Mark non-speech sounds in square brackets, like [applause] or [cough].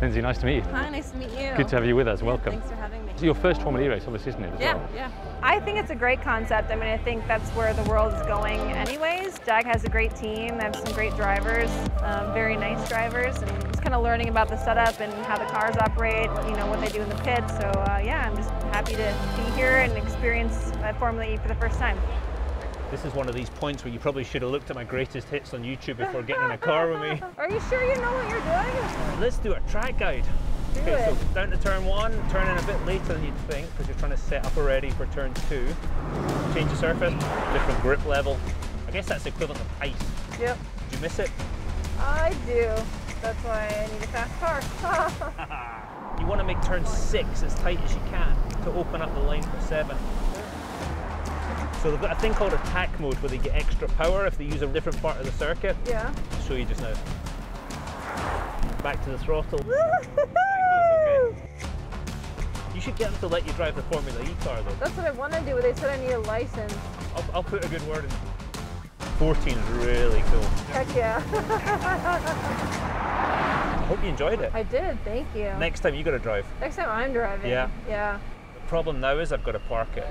Lindsey, nice to meet you. Hi, nice to meet you. Good to have you with us. Welcome. Thanks for having me. It's your first Formula E race, obviously, isn't it? Yeah, well? yeah. I think it's a great concept. I mean, I think that's where the world is going anyways. Jag has a great team. They have some great drivers, um, very nice drivers, and just kind of learning about the setup and how the cars operate, you know, what they do in the pit. So, uh, yeah, I'm just happy to be here and experience uh, Formula E for the first time. This is one of these points where you probably should have looked at my greatest hits on YouTube before getting in a car with me. [laughs] Are you sure you know what you're doing? Let's do a track guide. Do okay, it. so down to turn one, turn in a bit later than you'd think because you're trying to set up already for turn two. Change the surface, different grip level. I guess that's equivalent of ice. Yep, Did you miss it? I do. That's why I need a fast car. [laughs] [laughs] You want to make turn six as tight as you can to open up the line for seven. So they've got a thing called attack mode where they get extra power if they use a different part of the circuit. yeah. I'll show you just now. Back to the throttle. [laughs] You should get them to let you drive the Formula E car though. That's what I want to do, but they said I need a license. I'll, I'll put a good word in. 14 is really cool. Heck yeah. I [laughs] hope you enjoyed it. I did, thank you. Next time you got to drive. Next time I'm driving. Yeah. Yeah. The problem now is I've got to park it.